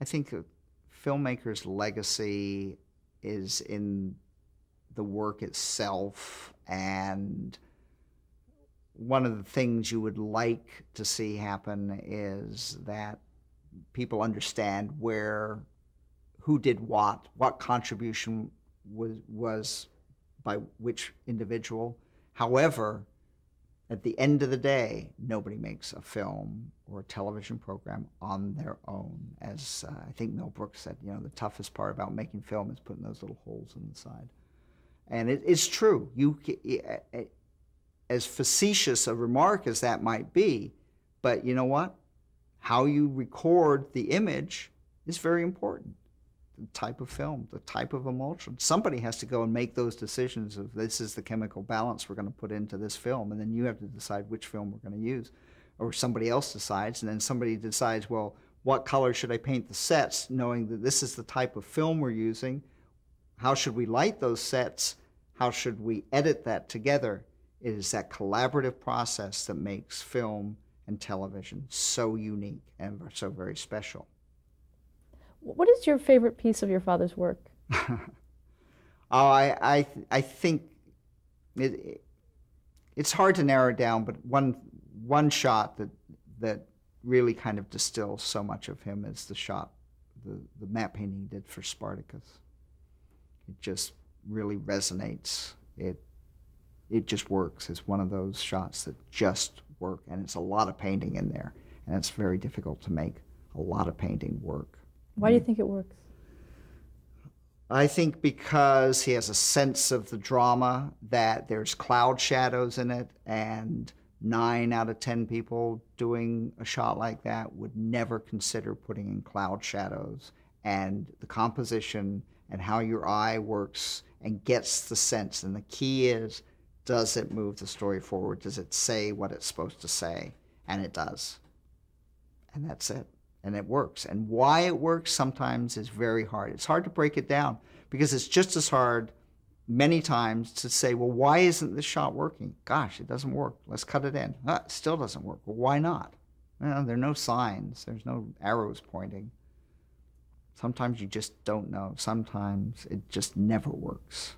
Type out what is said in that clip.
I think a filmmaker's legacy is in the work itself and one of the things you would like to see happen is that people understand where who did what what contribution was was by which individual. However at the end of the day, nobody makes a film or a television program on their own. As uh, I think Mel Brooks said, you know, the toughest part about making film is putting those little holes in the side. And it, it's true. You, as facetious a remark as that might be, but you know what? How you record the image is very important the type of film, the type of emulsion. Somebody has to go and make those decisions of this is the chemical balance we're going to put into this film, and then you have to decide which film we're going to use. Or somebody else decides, and then somebody decides, well, what color should I paint the sets, knowing that this is the type of film we're using? How should we light those sets? How should we edit that together? It is that collaborative process that makes film and television so unique and so very special. What is your favorite piece of your father's work? oh, I, I, I think it, it, it's hard to narrow down, but one, one shot that, that really kind of distills so much of him is the shot, the, the matte painting he did for Spartacus. It just really resonates. It, it just works. It's one of those shots that just work, and it's a lot of painting in there, and it's very difficult to make a lot of painting work. Why do you hmm. think it works? I think because he has a sense of the drama, that there's cloud shadows in it, and nine out of 10 people doing a shot like that would never consider putting in cloud shadows. And the composition and how your eye works and gets the sense. And the key is does it move the story forward? Does it say what it's supposed to say? And it does. And that's it and it works. And why it works sometimes is very hard. It's hard to break it down because it's just as hard many times to say, well, why isn't this shot working? Gosh, it doesn't work. Let's cut it in. Ah, still doesn't work. Well, why not? There are no signs. There's no arrows pointing. Sometimes you just don't know. Sometimes it just never works.